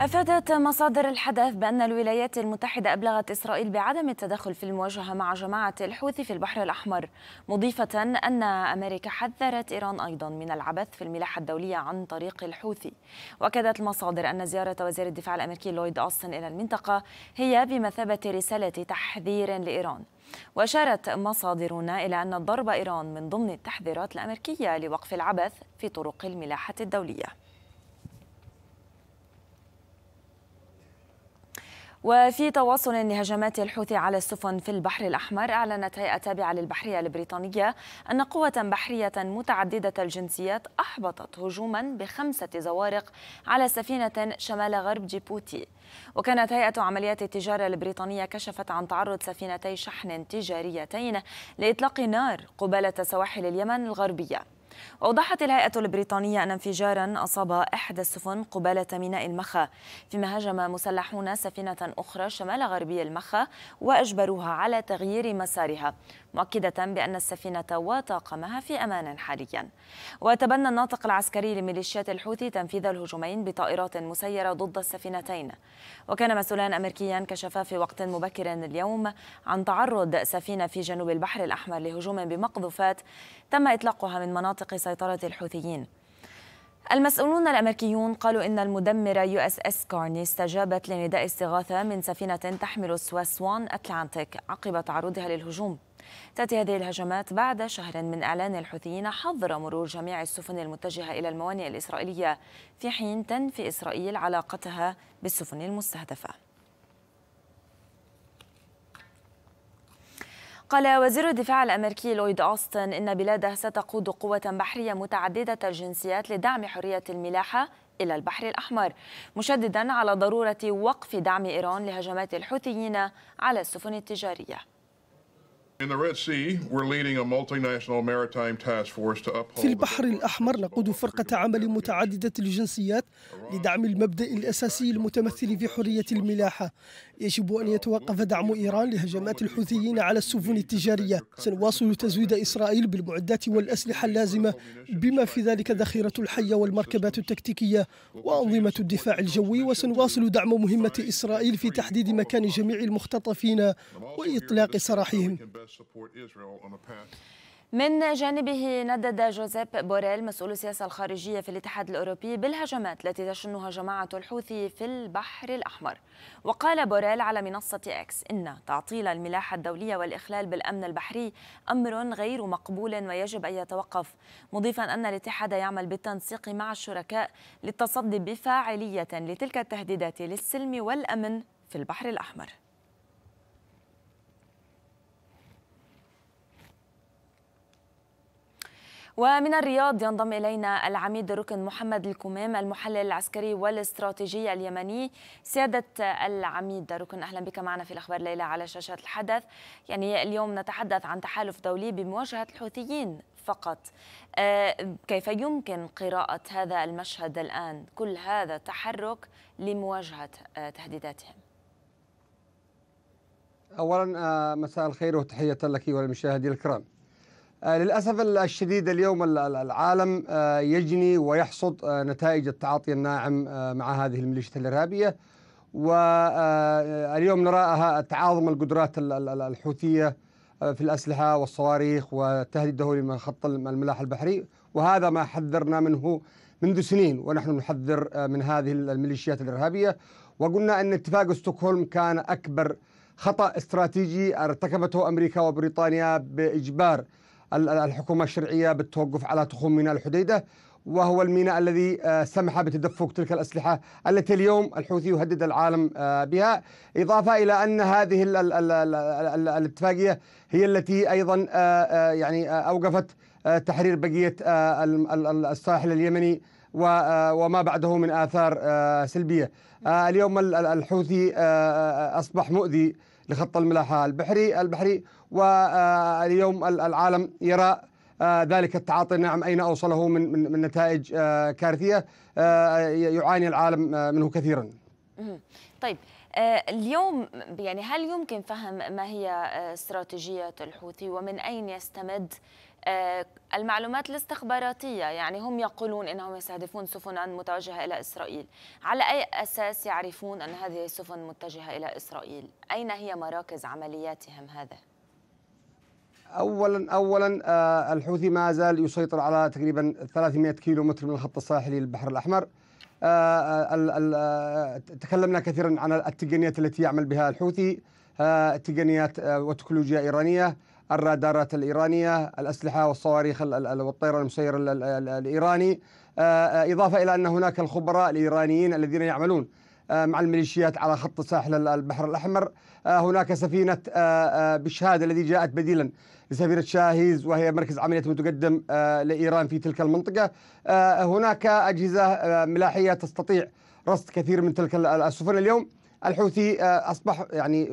أفادت مصادر الحدث بأن الولايات المتحدة أبلغت إسرائيل بعدم التدخل في المواجهة مع جماعة الحوثي في البحر الأحمر مضيفة أن أمريكا حذرت إيران أيضا من العبث في الملاحة الدولية عن طريق الحوثي. وأكدت المصادر أن زيارة وزير الدفاع الأمريكي لويد أوستن إلى المنطقة هي بمثابة رسالة تحذير لإيران. وأشارت مصادرنا إلى أن ضرب إيران من ضمن التحذيرات الأمريكية لوقف العبث في طرق الملاحة الدولية. وفي تواصل لهجمات الحوثي على السفن في البحر الأحمر أعلنت هيئة تابعة للبحرية البريطانية أن قوة بحرية متعددة الجنسيات أحبطت هجوما بخمسة زوارق على سفينة شمال غرب جيبوتي. وكانت هيئة عمليات التجارة البريطانية كشفت عن تعرض سفينتي شحن تجاريتين لإطلاق نار قبالة سواحل اليمن الغربية. وأوضحت الهيئة البريطانية أن انفجارا أصاب إحدى السفن قبالة ميناء المخا فيما هاجم مسلحون سفينة أخرى شمال غربي المخا وأجبروها على تغيير مسارها مؤكدة بأن السفينة وطاقمها في أمان حاليا. وتبنى الناطق العسكري لميليشيات الحوثي تنفيذ الهجومين بطائرات مسيرة ضد السفينتين. وكان مسؤولان أمريكيان كشفا في وقت مبكر اليوم عن تعرض سفينة في جنوب البحر الأحمر لهجوم بمقذوفات تم إطلاقها من مناطق سيطرة الحوثيين. المسؤولون الأمريكيون قالوا إن المدمرة يو إس إس كارني استجابت لنداء استغاثة من سفينة تحمل سوان أتلانتيك عقب تعرضها للهجوم. تأتي هذه الهجمات بعد شهر من إعلان الحوثيين حظر مرور جميع السفن المتجهة إلى الموانئ الإسرائيلية في حين تنفي إسرائيل علاقتها بالسفن المستهدفة. قال وزير الدفاع الأمريكي لويد أوستن إن بلاده ستقود قوة بحرية متعددة الجنسيات لدعم حرية الملاحة إلى البحر الأحمر مشددا على ضرورة وقف دعم إيران لهجمات الحوثيين على السفن التجارية. في البحر الأحمر نقود فرقة عمل متعددة الجنسيات لدعم المبدأ الأساسي المتمثل في حرية الملاحة. يجب أن يتوقف دعم إيران لهجمات الحوثيين على السفن التجارية. سنواصل تزويد إسرائيل بالمعدات والأسلحة اللازمة بما في ذلك ذخيرة الحية والمركبات التكتيكية وأنظمة الدفاع الجوي. وسنواصل دعم مهمة إسرائيل في تحديد مكان جميع المختطفين وإطلاق سراحهم. من جانبه ندد جوزيب بوريل مسؤول السياسة الخارجية في الاتحاد الأوروبي بالهجمات التي تشنها جماعة الحوثي في البحر الأحمر. وقال بوريل على منصة إكس إن تعطيل الملاحة الدولية والإخلال بالأمن البحري أمر غير مقبول ويجب أن يتوقف مضيفا أن الاتحاد يعمل بالتنسيق مع الشركاء للتصدي بفاعلية لتلك التهديدات للسلم والأمن في البحر الأحمر. ومن الرياض ينضم إلينا العميد ركن محمد الكمام المحلل العسكري والاستراتيجي اليمني. سيادة العميد ركن أهلا بك معنا في الأخبار ليلة على شاشة الحدث. يعني اليوم نتحدث عن تحالف دولي بمواجهة الحوثيين فقط. كيف يمكن قراءة هذا المشهد الآن؟ كل هذا تحرك لمواجهة تهديداتهم. أولا مساء الخير وتحية لك وللمشاهدين الكرام. للأسف الشديد اليوم العالم يجني ويحصد نتائج التعاطي الناعم مع هذه الميليشيات الإرهابية. واليوم نرى تعاظم القدرات الحوثية في الأسلحة والصواريخ وتهديده لمن خط الملاح البحري. وهذا ما حذرنا منه منذ سنين ونحن نحذر من هذه الميليشيات الإرهابية. وقلنا أن اتفاق ستوكهولم كان أكبر خطأ استراتيجي ارتكبته أمريكا وبريطانيا بإجبار الحكومة الشرعية بالتوقف على تخوم ميناء الحديدة وهو الميناء الذي سمح بتدفق تلك الأسلحة التي اليوم الحوثي يهدد العالم بها. إضافة إلى أن هذه الاتفاقية هي التي أيضا يعني أوقفت تحرير بقية الساحل اليمني وما بعده من آثار سلبية. اليوم الحوثي أصبح مؤذي لخط الملاحة البحري البحري واليوم العالم يرى ذلك التعاطي. الناعم أين أوصله من, من, من نتائج كارثية؟ يعاني العالم منه كثيرا. طيب اليوم يعني هل يمكن فهم ما هي استراتيجية الحوثي؟ ومن أين يستمد آه، المعلومات الاستخباراتية يعني هم يقولون أنهم يستهدفون سفنا متوجهة إلى إسرائيل. على أي أساس يعرفون أن هذه السفن متجهة إلى إسرائيل؟ أين هي مراكز عملياتهم هذا؟ اولا اولا آه، الحوثي ما زال يسيطر على تقريبا 300 كيلو متر من الخط الساحلي للبحر الأحمر. آه، تكلمنا كثيرا عن التقنيات التي يعمل بها الحوثي. تقنيات وتكنولوجيا إيرانية. الرادارات الإيرانية الأسلحة والصواريخ والطيران المسير الإيراني. آه، آه، إضافة إلى أن هناك الخبراء الإيرانيين الذين يعملون آه، مع الميليشيات على خط ساحل البحر الأحمر. هناك سفينة بشهاد الذي جاءت بديلا. لسفينة شاهيز وهي مركز عمليات متقدم لإيران في تلك المنطقة. هناك أجهزة ملاحية تستطيع رصد كثير من تلك السفن اليوم. الحوثي آه، أصبح يعني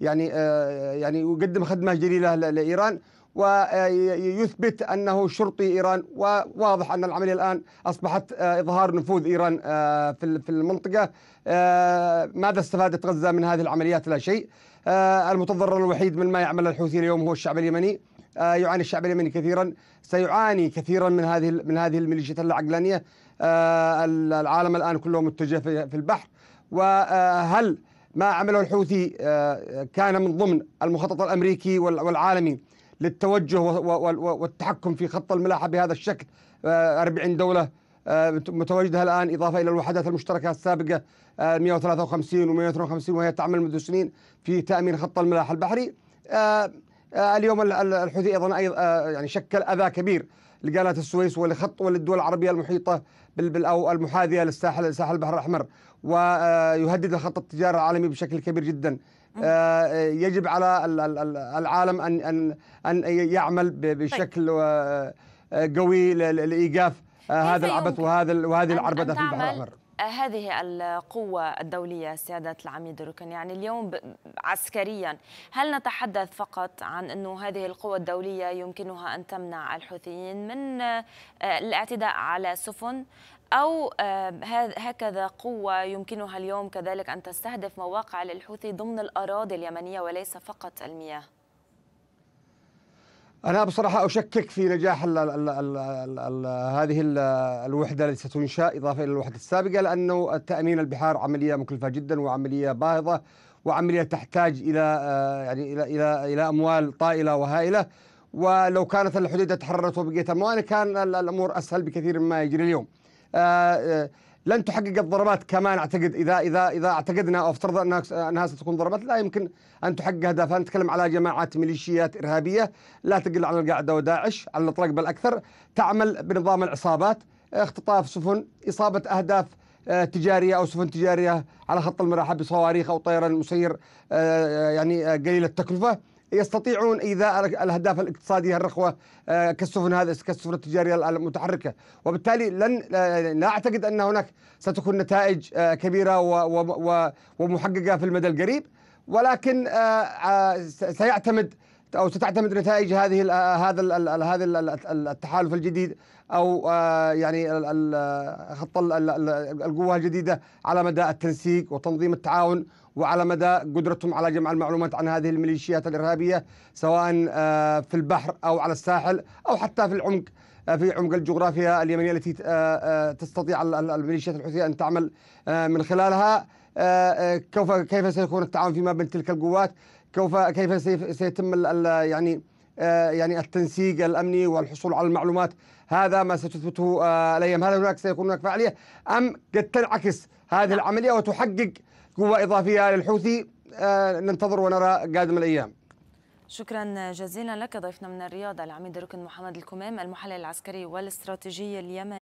يعني آه، يعني يقدم خدمة جليلة لإيران ويثبت أنه شرطي إيران وواضح أن العملية الآن أصبحت آه، إظهار نفوذ إيران في المنطقة. ماذا استفادت غزة من هذه العمليات؟ لا شيء. المتضرر الوحيد من ما يعمل الحوثي اليوم هو الشعب اليمني. يعاني الشعب اليمني كثيرا. سيعاني كثيرا من هذه من هذه الميليشيات العقلانية. العالم الآن كله متجه في البحر. وهل ما عمله الحوثي آه، كان من ضمن المخطط الأمريكي والعالمي للتوجه والتحكم في خط الملاحة بهذا الشكل 40 آه، دولة آه، متواجدة الآن إضافة إلى الوحدات المشتركة السابقة 153 و 152 وهي تعمل منذ سنين في تأمين خط الملاحة البحري. اليوم الحوثي أيضا يعني شكل أذى كبير لقناه السويس ولخط وللدول العربية المحيطة أو المحاذية للساحل ساحل البحر الأحمر. ويهدد خط التجارة العالمي بشكل كبير جدا. آه، يجب على العالم ان ان أن يعمل بشكل آه، قوي لإيقاف آه، هذا العبث وهذا وهذه العربدة في البحر الأحمر. هذه القوة الدولية سيادة العميد ركن يعني اليوم عسكريا هل نتحدث فقط عن أنه هذه القوة الدولية يمكنها أن تمنع الحوثيين من الاعتداء على سفن؟ أو هكذا قوة يمكنها اليوم كذلك أن تستهدف مواقع للحوثي ضمن الأراضي اليمنية وليس فقط المياه؟ أنا بصراحة أشكك في نجاح ال ال ال ال ال هذه ال الوحدة التي ستنشأ إضافة إلى الوحدة السابقة لأنه تأمين البحار عملية مكلفة جدا وعملية باهظة وعملية تحتاج إلى آه، يعني إلى إلى إلى أموال طائلة وهائلة ولو كانت الحدود تحررت وبقيت أموال كان الأمور أسهل بكثير مما يجري اليوم. آه، آه، لن تحقق الضربات كما نعتقد إذا إذا إذا اعتقدنا أو افترض أنها أنها ستكون ضربات لا يمكن أن تحقق اهدافها نتكلم على جماعات ميليشيات إرهابية لا تقل عن القاعدة وداعش على الاطلاق بل أكثر تعمل بنظام العصابات اختطاف سفن إصابة أهداف آه، تجارية أو سفن تجارية على خط المراحه بصواريخ أو طيران مسير يعني قليل التكلفة. يستطيعون ايذاء الاهداف الاقتصاديه الرخوه آه، كالسفن هذه كالسفن التجارية المتحركة. وبالتالي لن لا أعتقد أن هناك ستكون نتائج آه، كبيرة ومحققة في المدى القريب. ولكن آه، سيعتمد أو ستعتمد نتائج هذه هذا هذا التحالف الجديد أو يعني خط القوة الجديدة على مدى التنسيق وتنظيم التعاون وعلى مدى قدرتهم على جمع المعلومات عن هذه الميليشيات الإرهابية سواء آه، في البحر أو على الساحل أو حتى في العمق آه، في عمق الجغرافيا اليمنية التي آه، تستطيع الميليشيات الحوثية أن تعمل من خلالها. كيف كيف سيكون التعاون فيما بين تلك القوات؟ كيف كيف سيتم يعني يعني التنسيق الأمني والحصول على المعلومات هذا ما ستثبته الأيام. هل هناك سيكون هناك فعاليه أم قد تنعكس هذه العملية وتحقق قوة إضافية للحوثي؟ آه، ننتظر ونرى قادم الأيام. شكرا جزيلا لك. ضيفنا من الرياض العميد ركن محمد الكمام المحلل العسكري والاستراتيجي اليمني.